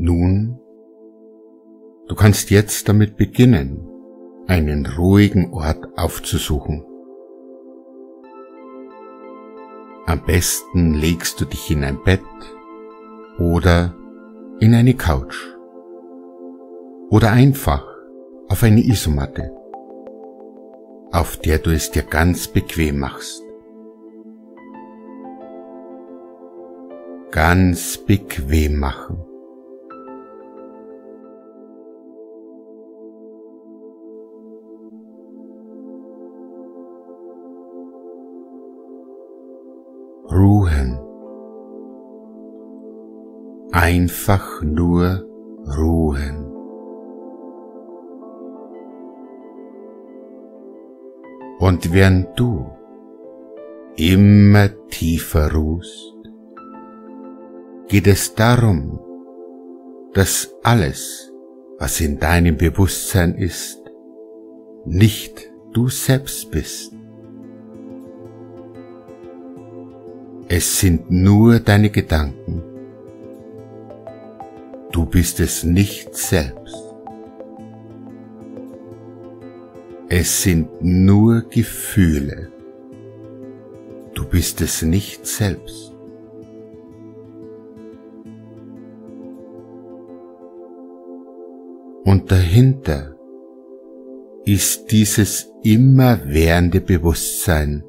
Nun, du kannst jetzt damit beginnen, einen ruhigen Ort aufzusuchen. Am besten legst du dich in ein Bett oder in eine Couch oder einfach auf eine Isomatte, auf der du es dir ganz bequem machst. Ganz bequem machen. Ruhen. Einfach nur ruhen. Und während du immer tiefer ruhst, geht es darum, dass alles, was in deinem Bewusstsein ist, nicht du selbst bist. Es sind nur deine Gedanken. Du bist es nicht selbst. Es sind nur Gefühle. Du bist es nicht selbst. Und dahinter ist dieses immerwährende Bewusstsein,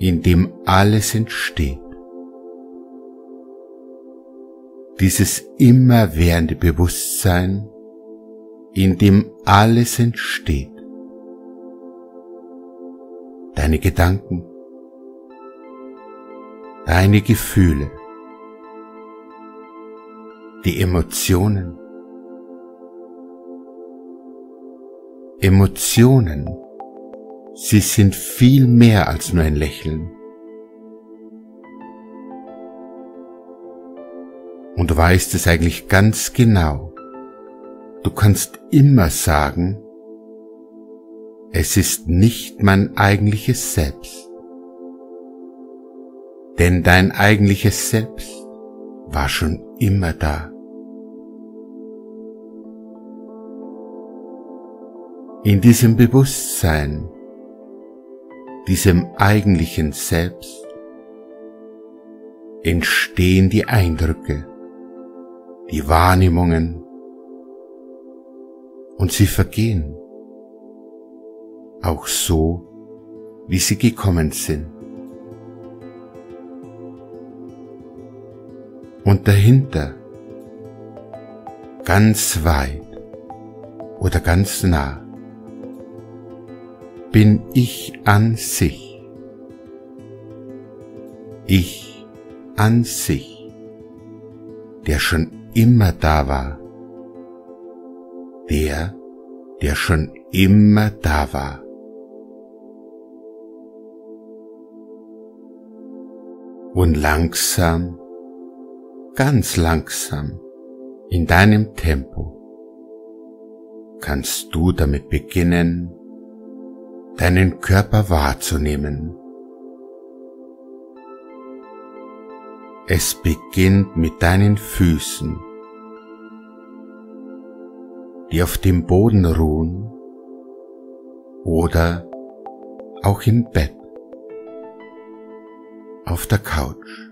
in dem alles entsteht. Dieses immerwährende Bewusstsein, in dem alles entsteht. Deine Gedanken, deine Gefühle, die Emotionen, Emotionen Sie sind viel mehr als nur ein Lächeln. Und du weißt es eigentlich ganz genau. Du kannst immer sagen, es ist nicht mein eigentliches Selbst. Denn dein eigentliches Selbst war schon immer da. In diesem Bewusstsein diesem eigentlichen Selbst, entstehen die Eindrücke, die Wahrnehmungen und sie vergehen, auch so, wie sie gekommen sind. Und dahinter, ganz weit oder ganz nah, bin ich an sich. Ich an sich, der schon immer da war. Der, der schon immer da war. Und langsam, ganz langsam, in deinem Tempo, kannst du damit beginnen, deinen Körper wahrzunehmen. Es beginnt mit deinen Füßen, die auf dem Boden ruhen oder auch im Bett, auf der Couch.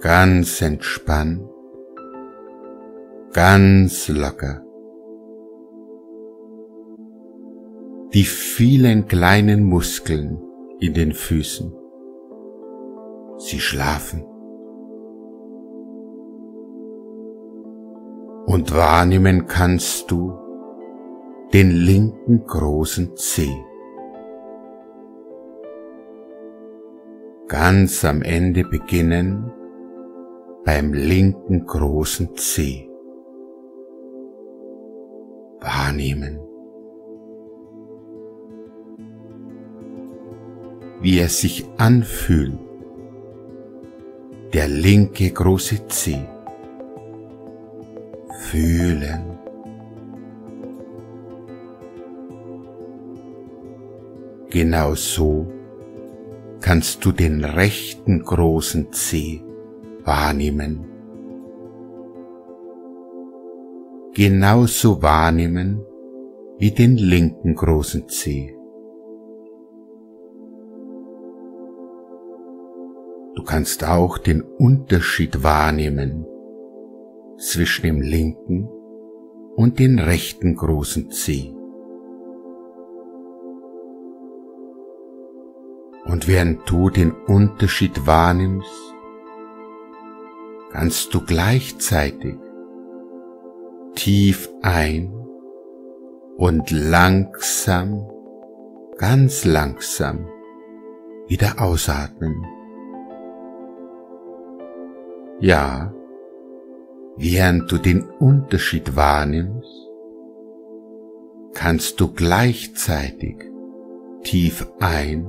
Ganz entspannt, ganz locker. Die vielen kleinen Muskeln in den Füßen. Sie schlafen. Und wahrnehmen kannst du den linken großen Zeh. Ganz am Ende beginnen beim linken großen Zeh. Wahrnehmen. Wie er sich anfühlt. Der linke große Zeh. Fühlen. Genau so kannst du den rechten großen Zeh wahrnehmen. Genauso wahrnehmen wie den linken großen Zeh. Du kannst auch den Unterschied wahrnehmen zwischen dem linken und den rechten großen Zeh. Und während du den Unterschied wahrnimmst, kannst du gleichzeitig tief ein und langsam, ganz langsam wieder ausatmen. Ja, während du den Unterschied wahrnimmst, kannst du gleichzeitig tief ein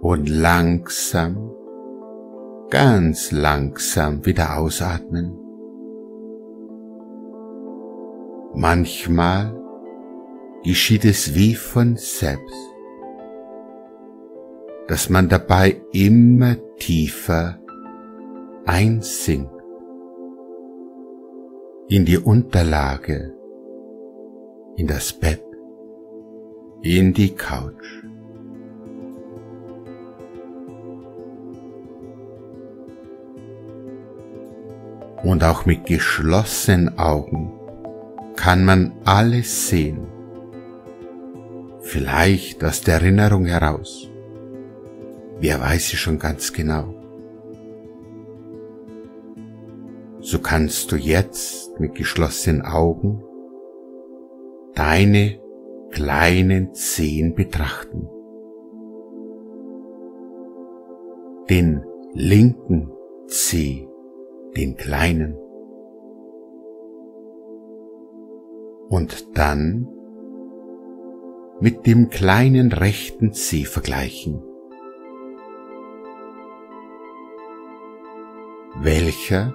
und langsam, ganz langsam wieder ausatmen. Manchmal geschieht es wie von selbst, dass man dabei immer tiefer einsinkt in die Unterlage, in das Bett, in die Couch. Und auch mit geschlossenen Augen kann man alles sehen, vielleicht aus der Erinnerung heraus. Wer weiß es schon ganz genau. So kannst du jetzt mit geschlossenen Augen deine kleinen Zehen betrachten. Den linken Zeh, den kleinen. Und dann mit dem kleinen rechten Zeh vergleichen. Welcher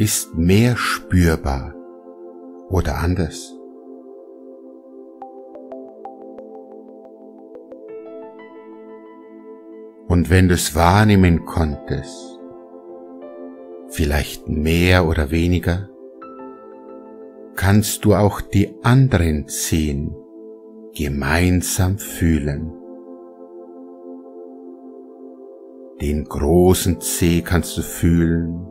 ist mehr spürbar oder anders. Und wenn du es wahrnehmen konntest, vielleicht mehr oder weniger, kannst du auch die anderen zehn gemeinsam fühlen. Den großen Zeh kannst du fühlen,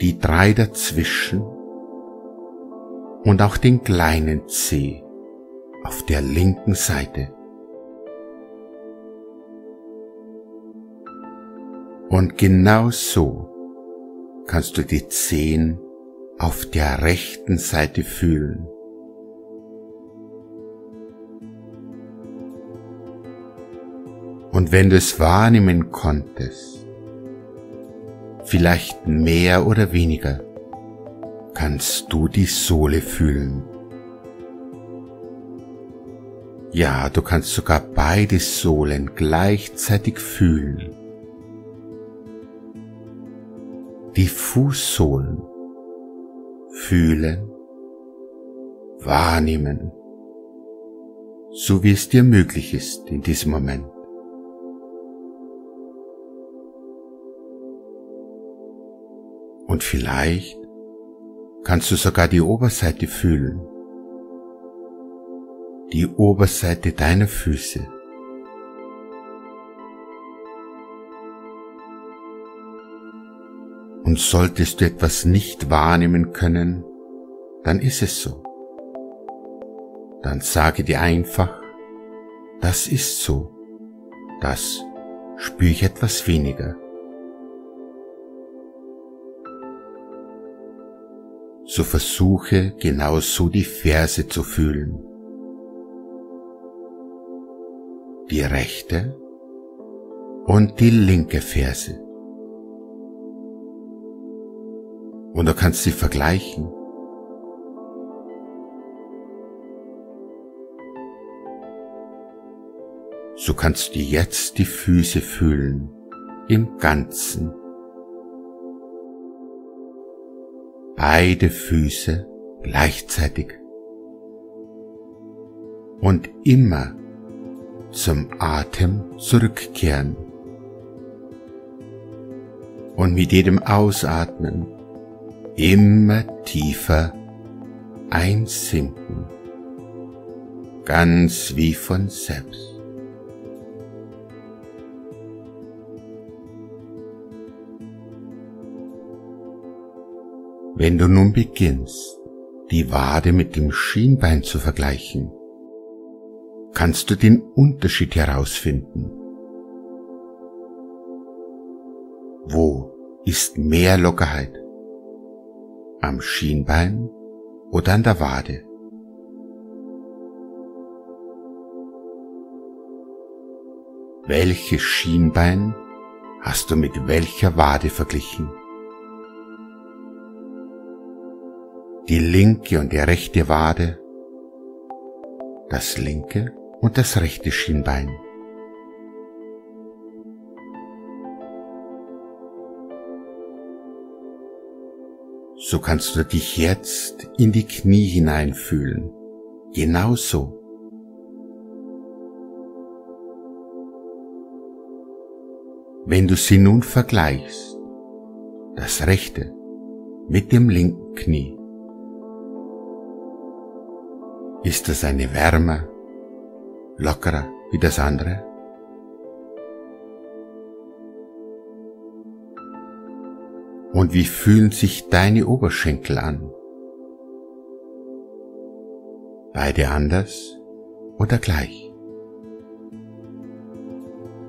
die drei dazwischen und auch den kleinen Zeh auf der linken Seite. Und genau so kannst du die Zehen auf der rechten Seite fühlen. Und wenn du es wahrnehmen konntest, vielleicht mehr oder weniger, kannst du die Sohle fühlen. Ja, du kannst sogar beide Sohlen gleichzeitig fühlen. Die Fußsohlen fühlen, wahrnehmen, so wie es dir möglich ist in diesem Moment. Und vielleicht kannst du sogar die Oberseite fühlen. Die Oberseite deiner Füße. Und solltest du etwas nicht wahrnehmen können, dann ist es so. Dann sage dir einfach, das ist so. Das spüre ich etwas weniger. So versuche genauso die Verse zu fühlen. Die rechte und die linke Ferse. Und du kannst sie vergleichen. So kannst du jetzt die Füße fühlen im Ganzen. Beide Füße gleichzeitig und immer zum Atem zurückkehren. und mit jedem Ausatmen immer tiefer einsinken, ganz wie von selbst. Wenn du nun beginnst, die Wade mit dem Schienbein zu vergleichen, kannst du den Unterschied herausfinden. Wo ist mehr Lockerheit? Am Schienbein oder an der Wade? Welches Schienbein hast du mit welcher Wade verglichen? Die linke und die rechte Wade, das linke und das rechte Schienbein. So kannst du dich jetzt in die Knie hineinfühlen, genauso. Wenn du sie nun vergleichst, das rechte mit dem linken Knie, Ist das eine wärmer, lockerer wie das andere? Und wie fühlen sich deine Oberschenkel an? Beide anders oder gleich?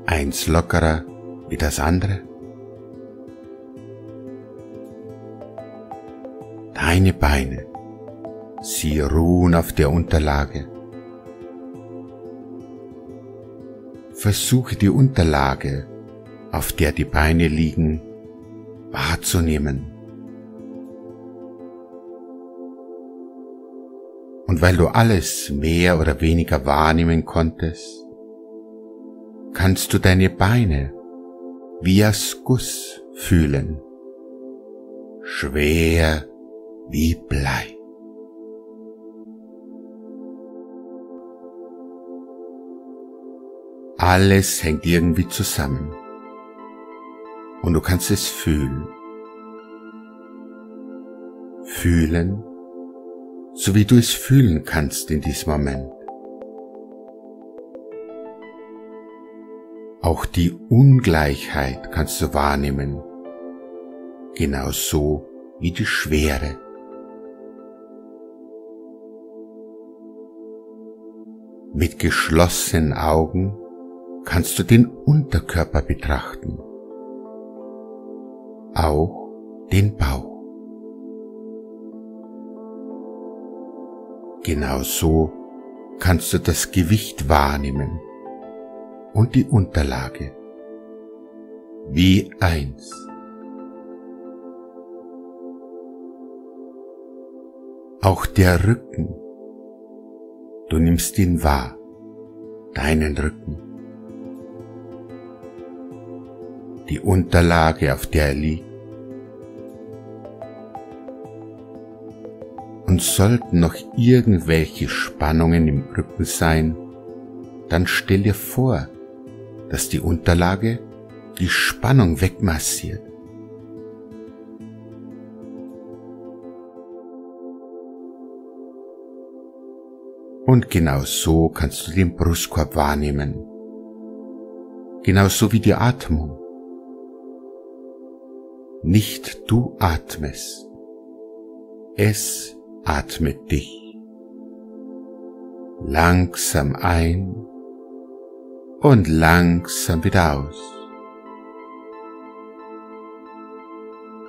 Eins lockerer wie das andere? Deine Beine Sie ruhen auf der Unterlage. Versuche die Unterlage, auf der die Beine liegen, wahrzunehmen. Und weil du alles mehr oder weniger wahrnehmen konntest, kannst du deine Beine wie aus Guss fühlen, schwer wie Blei. Alles hängt irgendwie zusammen. Und du kannst es fühlen. Fühlen, so wie du es fühlen kannst in diesem Moment. Auch die Ungleichheit kannst du wahrnehmen, genauso wie die Schwere. Mit geschlossenen Augen kannst du den Unterkörper betrachten, auch den Bauch. Genauso kannst du das Gewicht wahrnehmen und die Unterlage wie eins. Auch der Rücken, du nimmst ihn wahr, deinen Rücken. Die Unterlage, auf der er liegt. Und sollten noch irgendwelche Spannungen im Rücken sein, dann stell dir vor, dass die Unterlage die Spannung wegmassiert. Und genau so kannst du den Brustkorb wahrnehmen. Genauso wie die Atmung. Nicht du atmest, es atmet dich. Langsam ein und langsam wieder aus.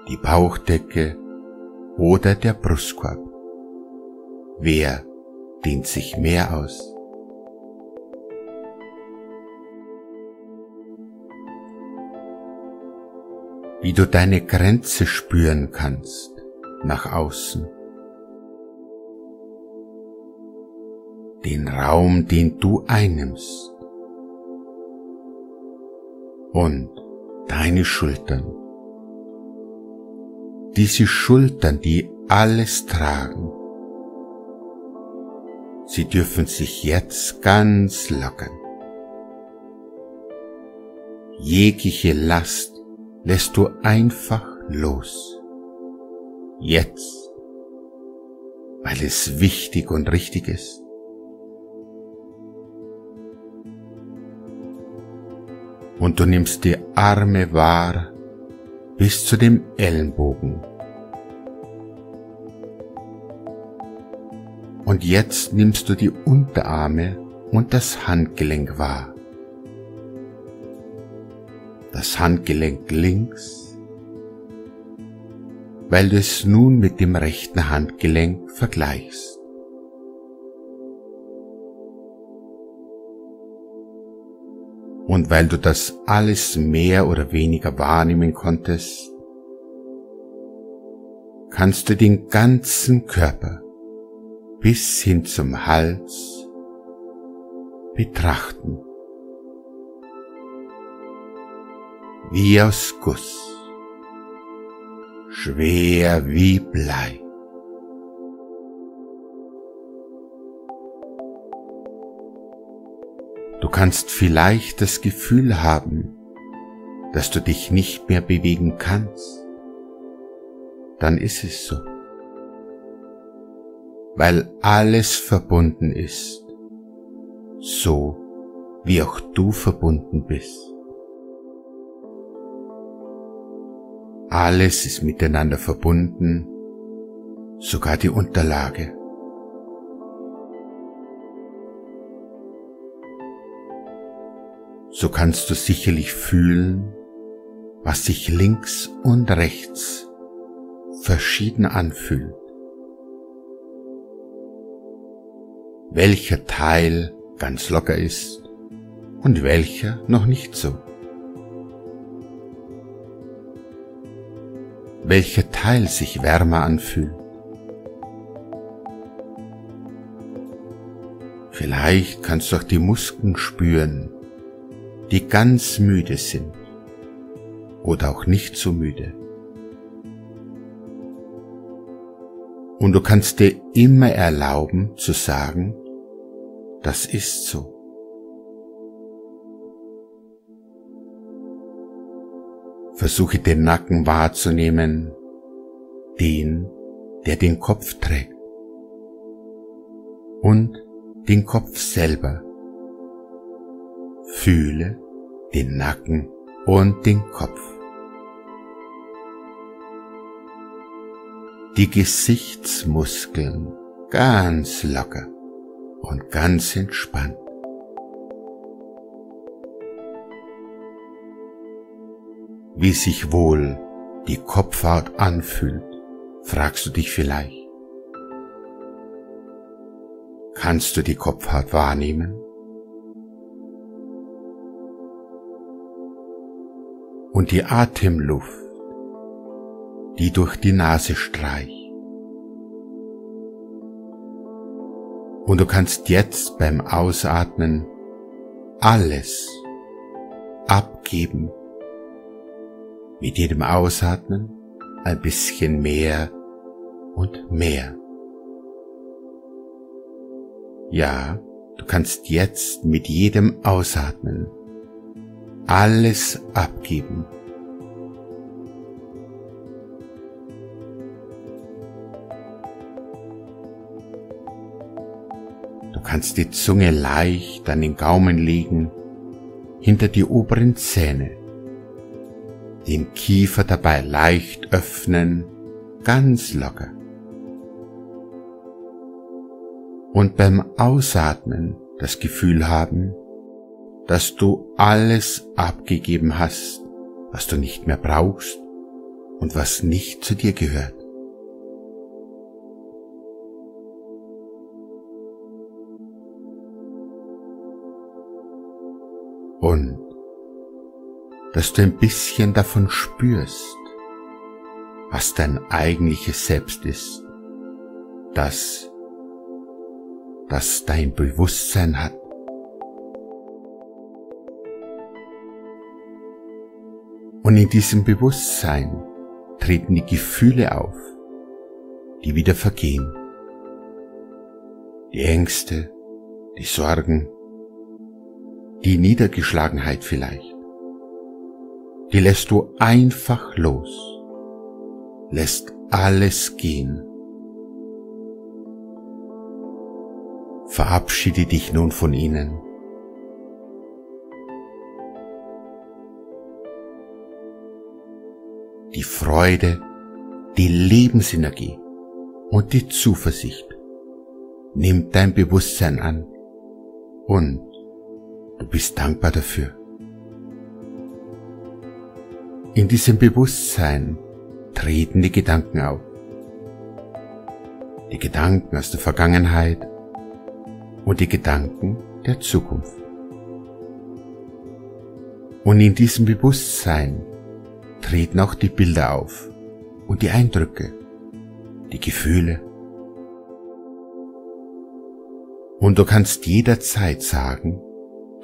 Die Bauchdecke oder der Brustkorb. Wer dehnt sich mehr aus? Wie du deine Grenze spüren kannst nach außen. Den Raum, den du einnimmst. Und deine Schultern. Diese Schultern, die alles tragen. Sie dürfen sich jetzt ganz lockern. Jegliche Last lässt du einfach los. Jetzt, weil es wichtig und richtig ist. Und du nimmst die Arme wahr bis zu dem Ellenbogen. Und jetzt nimmst du die Unterarme und das Handgelenk wahr. Das Handgelenk links, weil du es nun mit dem rechten Handgelenk vergleichst. Und weil du das alles mehr oder weniger wahrnehmen konntest, kannst du den ganzen Körper bis hin zum Hals betrachten. Wie aus Guss, schwer wie Blei. Du kannst vielleicht das Gefühl haben, dass du dich nicht mehr bewegen kannst. Dann ist es so. Weil alles verbunden ist, so wie auch du verbunden bist. Alles ist miteinander verbunden, sogar die Unterlage. so kannst du sicherlich fühlen, was sich links und rechts verschieden anfühlt. Welcher Teil ganz locker ist und welcher noch nicht so. Welcher Teil sich wärmer anfühlt. Vielleicht kannst du auch die Muskeln spüren, die ganz müde sind oder auch nicht so müde. Und du kannst dir immer erlauben zu sagen, das ist so. Versuche den Nacken wahrzunehmen, den, der den Kopf trägt und den Kopf selber Fühle den Nacken und den Kopf. Die Gesichtsmuskeln ganz locker und ganz entspannt. Wie sich wohl die Kopfhaut anfühlt, fragst du dich vielleicht. Kannst du die Kopfhaut wahrnehmen? und die Atemluft, die durch die Nase streicht. Und du kannst jetzt beim Ausatmen alles abgeben. Mit jedem Ausatmen ein bisschen mehr und mehr. Ja, du kannst jetzt mit jedem Ausatmen alles abgeben. Du kannst die Zunge leicht an den Gaumen legen, hinter die oberen Zähne, den Kiefer dabei leicht öffnen, ganz locker. Und beim Ausatmen das Gefühl haben, dass du alles abgegeben hast, was du nicht mehr brauchst und was nicht zu dir gehört. Und dass du ein bisschen davon spürst, was dein eigentliches Selbst ist, das, das dein Bewusstsein hat Und in diesem Bewusstsein treten die Gefühle auf, die wieder vergehen. Die Ängste, die Sorgen, die Niedergeschlagenheit vielleicht, die lässt du einfach los, lässt alles gehen. Verabschiede dich nun von ihnen. Die Freude, die Lebensenergie und die Zuversicht nimmt dein Bewusstsein an und du bist dankbar dafür. In diesem Bewusstsein treten die Gedanken auf. Die Gedanken aus der Vergangenheit und die Gedanken der Zukunft. Und in diesem Bewusstsein treten auch die Bilder auf und die Eindrücke, die Gefühle. Und du kannst jederzeit sagen,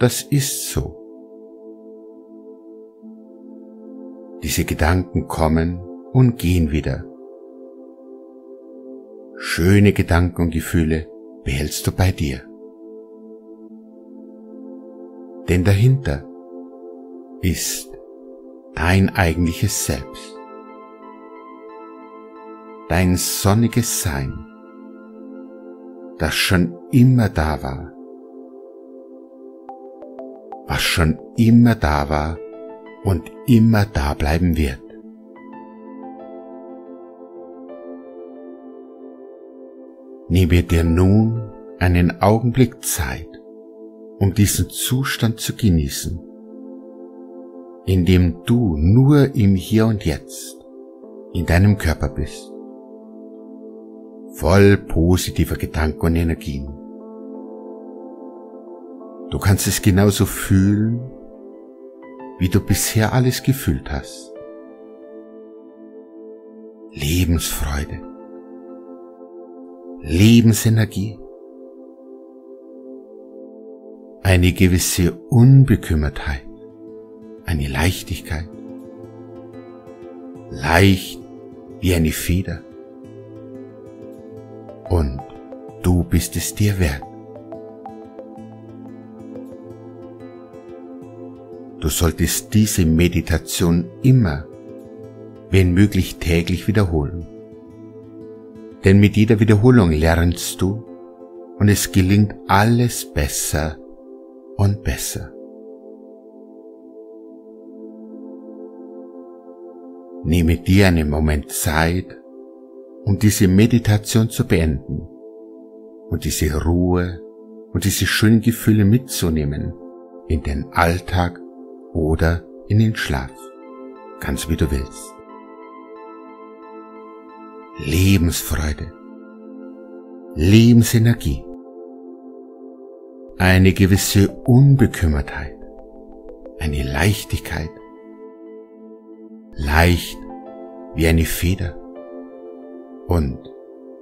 das ist so. Diese Gedanken kommen und gehen wieder. Schöne Gedanken und Gefühle behältst du bei dir. Denn dahinter ist dein eigentliches Selbst, dein sonniges Sein, das schon immer da war, was schon immer da war und immer da bleiben wird. Nehme dir nun einen Augenblick Zeit, um diesen Zustand zu genießen, in dem du nur im Hier und Jetzt in deinem Körper bist, voll positiver Gedanken und Energien. Du kannst es genauso fühlen, wie du bisher alles gefühlt hast. Lebensfreude, Lebensenergie, eine gewisse Unbekümmertheit, eine Leichtigkeit, leicht wie eine Feder. Und du bist es dir wert. Du solltest diese Meditation immer, wenn möglich täglich wiederholen. Denn mit jeder Wiederholung lernst du und es gelingt alles besser und besser. Nehme dir einen Moment Zeit, um diese Meditation zu beenden und diese Ruhe und diese schönen Gefühle mitzunehmen in den Alltag oder in den Schlaf, ganz wie du willst. Lebensfreude, Lebensenergie, eine gewisse Unbekümmertheit, eine Leichtigkeit, leicht wie eine Feder. Und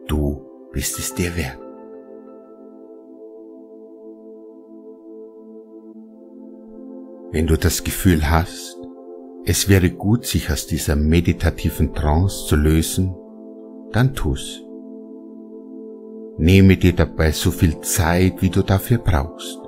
du bist es dir wert. Wenn du das Gefühl hast, es wäre gut, sich aus dieser meditativen Trance zu lösen, dann tu's. Nehme dir dabei so viel Zeit, wie du dafür brauchst.